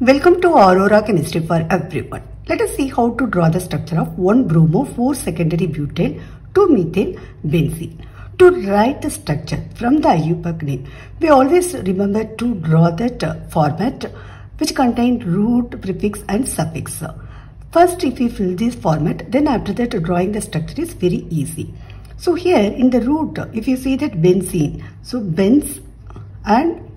Welcome to Aurora Chemistry for everyone. Let us see how to draw the structure of 1-bromo 4-secondary butyl 2-methyl benzene. To write the structure from the IUPAC name, we always remember to draw that uh, format which contain root, prefix and suffix. First, if we fill this format, then after that drawing the structure is very easy. So here in the root, if you see that benzene, so benz and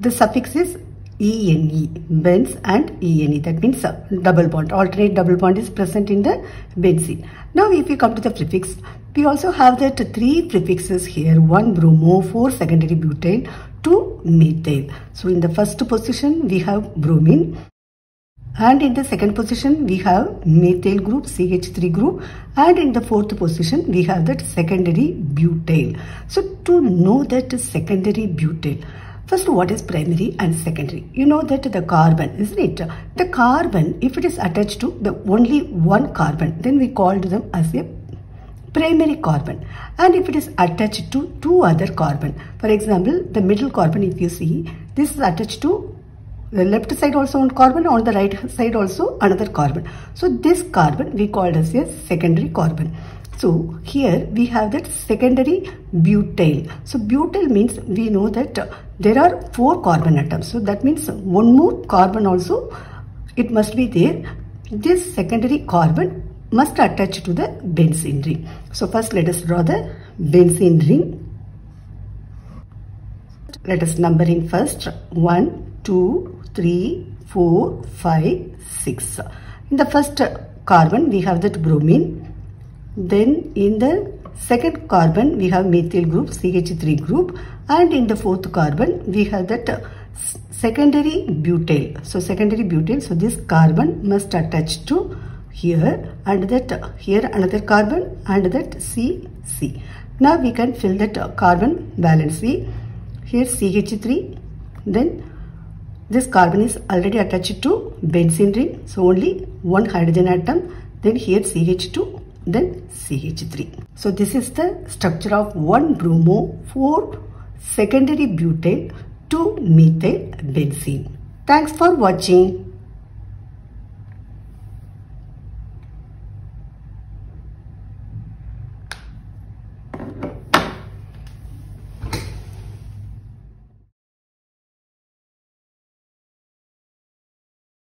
the suffix is ENE, benz and ENE. That means uh, double bond, alternate double bond is present in the benzene. Now if we come to the prefix, we also have that three prefixes here, one bromo, four secondary butane, two methyl. So in the first position, we have bromine. And in the second position, we have methyl group, CH3 group. And in the fourth position, we have that secondary butyl. So to know that secondary butyl, First, what is primary and secondary? You know that the carbon, isn't it? The carbon, if it is attached to the only one carbon, then we called them as a primary carbon. And if it is attached to two other carbon, for example, the middle carbon, if you see, this is attached to the left side also one carbon, on the right side also another carbon. So this carbon we called as a secondary carbon. So here we have that secondary butyl. So butyl means we know that there are four carbon atoms. So that means one more carbon also it must be there. This secondary carbon must attach to the benzene ring. So first let us draw the benzene ring. Let us number numbering first 1, 2, 3, 4, 5, 6. In the first carbon we have that bromine then in the second carbon we have methyl group CH3 group. And in the fourth carbon we have that uh, secondary butyl. So secondary butyl so this carbon must attach to here and that uh, here another carbon and that CC. Now we can fill that uh, carbon valency here CH3 then this carbon is already attached to benzene ring. So only one hydrogen atom. Then here CH2 then CH3. So this is the structure of 1 bromo 4 secondary butyl 2 methyl benzene. Thanks for watching.